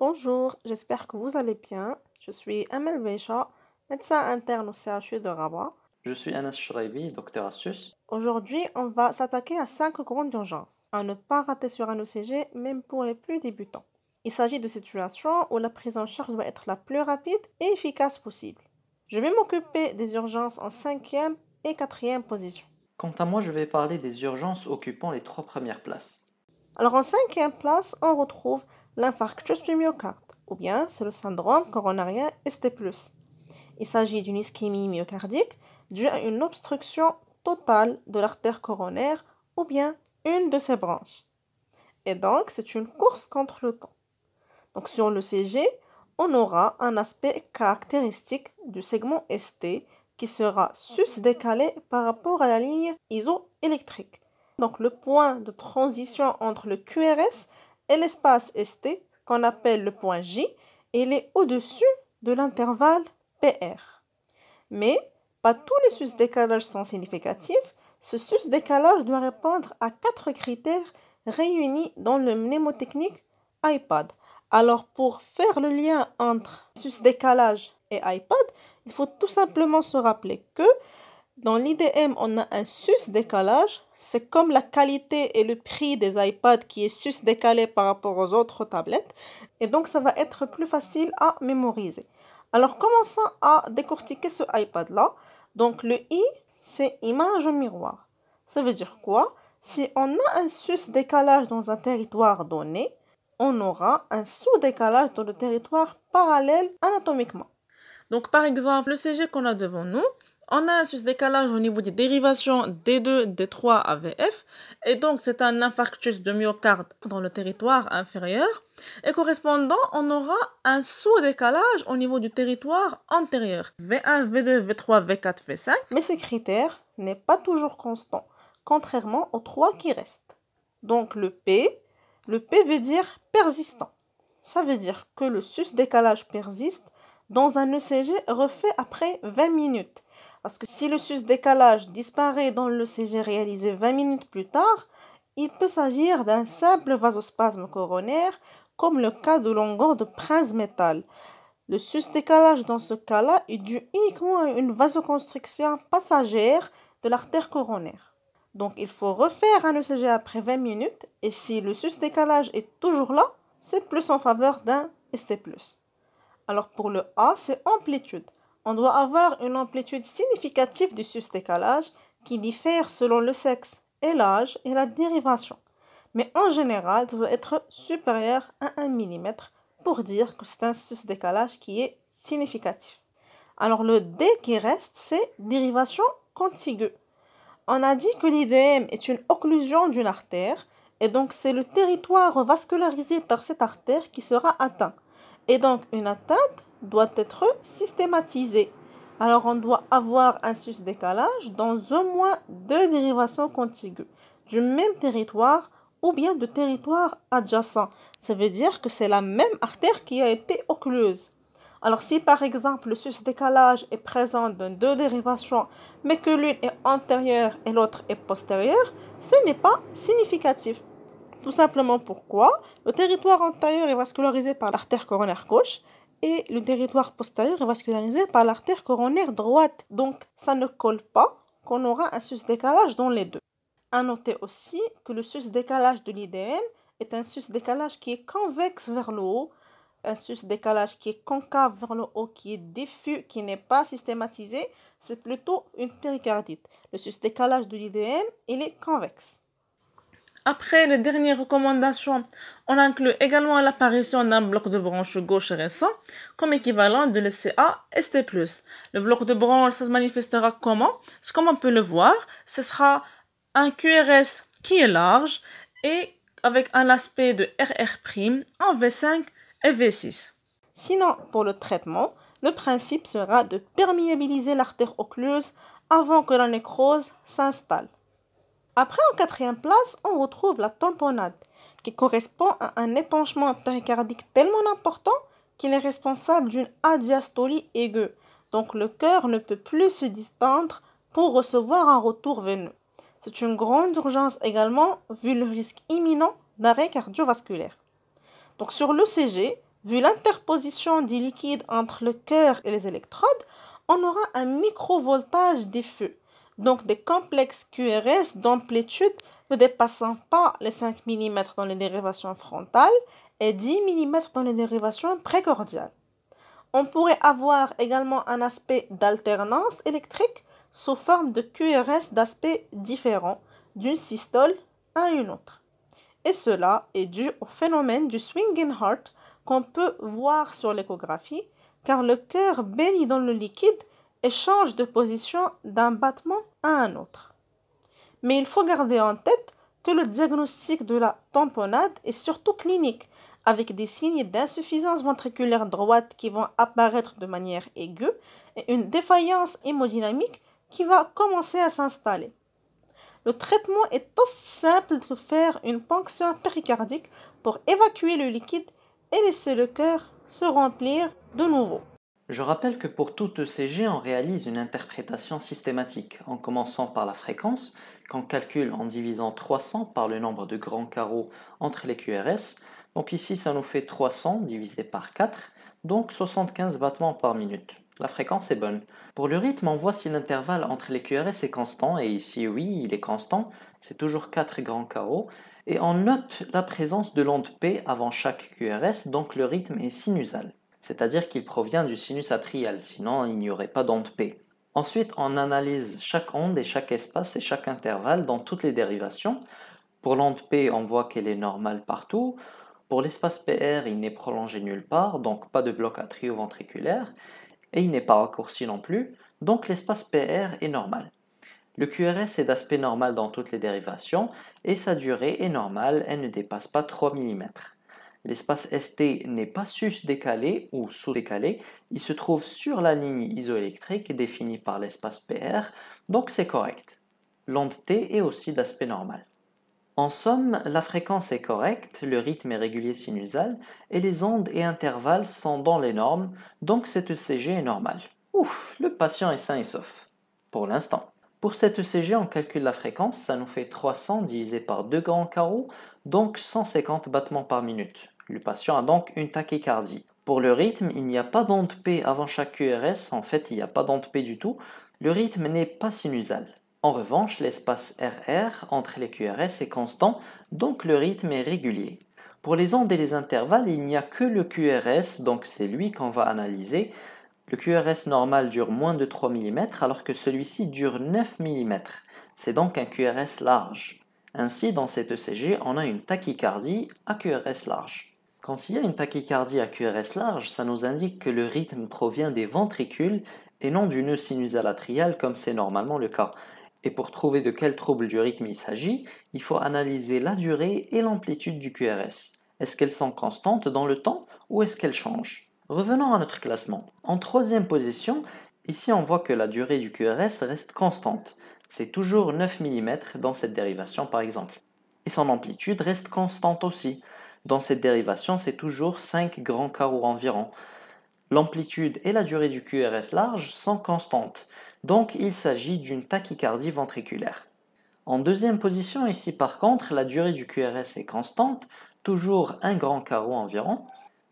Bonjour, j'espère que vous allez bien. Je suis Amel Vecha, médecin interne au CHU de Rabat. Je suis Anas Shraibi, docteur à SUS. Aujourd'hui, on va s'attaquer à cinq grandes urgences à ne pas rater sur un ECG, même pour les plus débutants. Il s'agit de situations où la prise en charge doit être la plus rapide et efficace possible. Je vais m'occuper des urgences en cinquième et quatrième position. Quant à moi, je vais parler des urgences occupant les trois premières places. Alors en cinquième place, on retrouve l'infarctus du myocarde, ou bien c'est le syndrome coronarien ST+. Il s'agit d'une ischémie myocardique due à une obstruction totale de l'artère coronaire ou bien une de ses branches. Et donc, c'est une course contre le temps. Donc sur le CG, on aura un aspect caractéristique du segment ST qui sera sus-décalé par rapport à la ligne isoélectrique. Donc le point de transition entre le QRS et l'espace ST, qu'on appelle le point J, il est au-dessus de l'intervalle PR. Mais pas tous les sus-décalages sont significatifs. Ce sus-décalage doit répondre à quatre critères réunis dans le mnémotechnique iPad. Alors pour faire le lien entre sus-décalage et iPad, il faut tout simplement se rappeler que dans l'IDM, on a un sus-décalage. C'est comme la qualité et le prix des iPads qui est sus-décalé par rapport aux autres tablettes. Et donc, ça va être plus facile à mémoriser. Alors, commençons à décortiquer ce iPad-là? Donc, le I, c'est image au miroir. Ça veut dire quoi? Si on a un sus-décalage dans un territoire donné, on aura un sous-décalage dans le territoire parallèle anatomiquement. Donc, par exemple, le CG qu'on a devant nous, on a un sus-décalage au niveau des dérivations D2, D3 à VF. Et donc, c'est un infarctus de myocarde dans le territoire inférieur. Et correspondant, on aura un sous-décalage au niveau du territoire antérieur. V1, V2, V3, V4, V5. Mais ce critère n'est pas toujours constant, contrairement aux trois qui restent. Donc, le P, le P veut dire persistant. Ça veut dire que le sus-décalage persiste dans un ECG refait après 20 minutes. Parce que si le sus-décalage disparaît dans l'ECG réalisé 20 minutes plus tard, il peut s'agir d'un simple vasospasme coronaire, comme le cas de longueur de prince métal. Le sus-décalage dans ce cas-là est dû uniquement à une vasoconstriction passagère de l'artère coronaire. Donc il faut refaire un ECG après 20 minutes et si le sus-décalage est toujours là, c'est plus en faveur d'un ST+. Alors pour le A, c'est amplitude. On doit avoir une amplitude significative du sus-décalage qui diffère selon le sexe et l'âge et la dérivation. Mais en général, ça doit être supérieur à 1 mm pour dire que c'est un sus-décalage qui est significatif. Alors le D qui reste, c'est dérivation contiguë. On a dit que l'IDM est une occlusion d'une artère et donc c'est le territoire vascularisé par cette artère qui sera atteint. Et donc, une atteinte doit être systématisée. Alors, on doit avoir un sus-décalage dans au moins deux dérivations contiguës du même territoire ou bien de territoire adjacent. Ça veut dire que c'est la même artère qui a été occlueuse. Alors, si par exemple le sus-décalage est présent dans deux dérivations, mais que l'une est antérieure et l'autre est postérieure, ce n'est pas significatif. Tout simplement pourquoi le territoire antérieur est vascularisé par l'artère coronaire gauche et le territoire postérieur est vascularisé par l'artère coronaire droite. Donc ça ne colle pas qu'on aura un sus-décalage dans les deux. À noter aussi que le sus-décalage de l'IDM est un sus-décalage qui est convexe vers le haut, un sus-décalage qui est concave vers le haut, qui est diffus, qui n'est pas systématisé, c'est plutôt une péricardite. Le sus-décalage de l'IDM, il est convexe. Après les dernières recommandations, on inclut également l'apparition d'un bloc de branche gauche récent comme équivalent de l'ECA ST+. Le bloc de branche, se manifestera comment? Comme on peut le voir, ce sera un QRS qui est large et avec un aspect de RR' en V5 et V6. Sinon, pour le traitement, le principe sera de perméabiliser l'artère occluseuse avant que la nécrose s'installe. Après, en quatrième place, on retrouve la tamponnade, qui correspond à un épanchement péricardique tellement important qu'il est responsable d'une adiastolie aiguë. Donc le cœur ne peut plus se distendre pour recevoir un retour veineux. C'est une grande urgence également vu le risque imminent d'arrêt cardiovasculaire. Donc sur l'ECG, Vu l'interposition du liquide entre le cœur et les électrodes, on aura un microvoltage des feux, donc des complexes QRS d'amplitude ne dépassant pas les 5 mm dans les dérivations frontales et 10 mm dans les dérivations précordiales. On pourrait avoir également un aspect d'alternance électrique sous forme de QRS d'aspect différent d'une systole à une autre. Et cela est dû au phénomène du swinging heart qu'on peut voir sur l'échographie, car le cœur baigne dans le liquide et change de position d'un battement à un autre. Mais il faut garder en tête que le diagnostic de la tamponnade est surtout clinique, avec des signes d'insuffisance ventriculaire droite qui vont apparaître de manière aiguë et une défaillance hémodynamique qui va commencer à s'installer. Le traitement est aussi simple que faire une ponction péricardique pour évacuer le liquide et laisser le cœur se remplir de nouveau. Je rappelle que pour toute ECG, on réalise une interprétation systématique, en commençant par la fréquence, qu'on calcule en divisant 300 par le nombre de grands carreaux entre les QRS. Donc ici, ça nous fait 300 divisé par 4, donc 75 battements par minute. La fréquence est bonne. Pour le rythme, on voit si l'intervalle entre les QRS est constant, et ici, oui, il est constant, c'est toujours 4 grands carreaux, et on note la présence de l'onde P avant chaque QRS, donc le rythme est sinusal, c'est-à-dire qu'il provient du sinus atrial, sinon il n'y aurait pas d'onde P. Ensuite, on analyse chaque onde et chaque espace et chaque intervalle dans toutes les dérivations. Pour l'onde P, on voit qu'elle est normale partout. Pour l'espace PR, il n'est prolongé nulle part, donc pas de bloc atrioventriculaire, et il n'est pas raccourci non plus, donc l'espace PR est normal. Le QRS est d'aspect normal dans toutes les dérivations et sa durée est normale, elle ne dépasse pas 3 mm. L'espace ST n'est pas sus-décalé ou sous-décalé, il se trouve sur la ligne isoélectrique définie par l'espace PR, donc c'est correct. L'onde T est aussi d'aspect normal. En somme, la fréquence est correcte, le rythme est régulier sinusal et les ondes et intervalles sont dans les normes, donc cette ECG est normale. Ouf, le patient est sain et sauf. Pour l'instant. Pour cette ECG, on calcule la fréquence, ça nous fait 300 divisé par 2 grands carreaux, donc 150 battements par minute. Le patient a donc une tachycardie. Pour le rythme, il n'y a pas d'onde P avant chaque QRS, en fait il n'y a pas d'onde P du tout. Le rythme n'est pas sinusal. En revanche, l'espace RR entre les QRS est constant, donc le rythme est régulier. Pour les ondes et les intervalles, il n'y a que le QRS, donc c'est lui qu'on va analyser. Le QRS normal dure moins de 3 mm alors que celui-ci dure 9 mm. C'est donc un QRS large. Ainsi, dans cette ECG, on a une tachycardie à QRS large. Quand il y a une tachycardie à QRS large, ça nous indique que le rythme provient des ventricules et non du nœud sinusal atrial comme c'est normalement le cas. Et pour trouver de quel trouble du rythme il s'agit, il faut analyser la durée et l'amplitude du QRS. Est-ce qu'elles sont constantes dans le temps ou est-ce qu'elles changent Revenons à notre classement. En troisième position, ici on voit que la durée du QRS reste constante. C'est toujours 9 mm dans cette dérivation par exemple. Et son amplitude reste constante aussi. Dans cette dérivation, c'est toujours 5 grands carreaux environ. L'amplitude et la durée du QRS large sont constantes, donc il s'agit d'une tachycardie ventriculaire. En deuxième position, ici par contre, la durée du QRS est constante, toujours un grand carreau environ,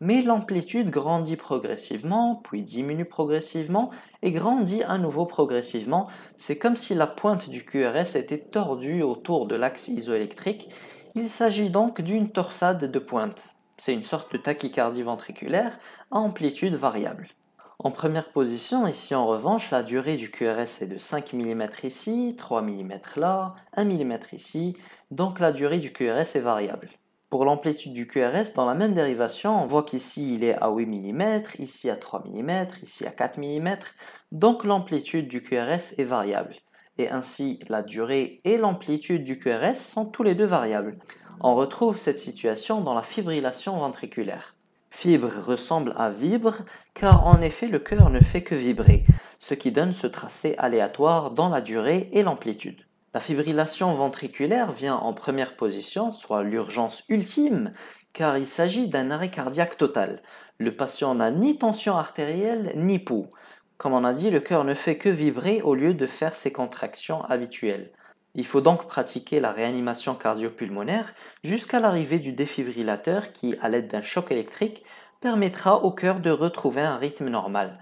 mais l'amplitude grandit progressivement, puis diminue progressivement et grandit à nouveau progressivement. C'est comme si la pointe du QRS était tordue autour de l'axe isoélectrique. Il s'agit donc d'une torsade de pointe. C'est une sorte de tachycardie ventriculaire à amplitude variable. En première position, ici en revanche, la durée du QRS est de 5 mm ici, 3 mm là, 1 mm ici, donc la durée du QRS est variable. Pour l'amplitude du QRS, dans la même dérivation, on voit qu'ici il est à 8 mm, ici à 3 mm, ici à 4 mm, donc l'amplitude du QRS est variable. Et ainsi, la durée et l'amplitude du QRS sont tous les deux variables. On retrouve cette situation dans la fibrillation ventriculaire. Fibre ressemble à vibre, car en effet le cœur ne fait que vibrer, ce qui donne ce tracé aléatoire dans la durée et l'amplitude. La fibrillation ventriculaire vient en première position, soit l'urgence ultime, car il s'agit d'un arrêt cardiaque total. Le patient n'a ni tension artérielle ni pouls. Comme on a dit, le cœur ne fait que vibrer au lieu de faire ses contractions habituelles. Il faut donc pratiquer la réanimation cardiopulmonaire jusqu'à l'arrivée du défibrillateur qui, à l'aide d'un choc électrique, permettra au cœur de retrouver un rythme normal.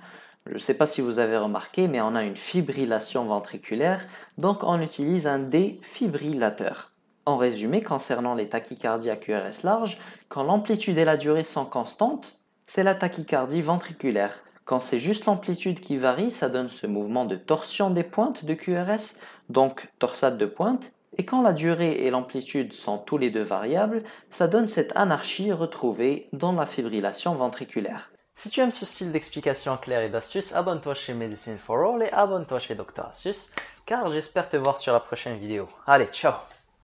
Je ne sais pas si vous avez remarqué, mais on a une fibrillation ventriculaire, donc on utilise un défibrillateur. En résumé, concernant les tachycardies à QRS large, quand l'amplitude et la durée sont constantes, c'est la tachycardie ventriculaire. Quand c'est juste l'amplitude qui varie, ça donne ce mouvement de torsion des pointes de QRS, donc torsade de pointe. Et quand la durée et l'amplitude sont tous les deux variables, ça donne cette anarchie retrouvée dans la fibrillation ventriculaire. Si tu aimes ce style d'explication claire et d'astuce, abonne-toi chez Medicine for All et abonne-toi chez Dr. Astuce, car j'espère te voir sur la prochaine vidéo. Allez, ciao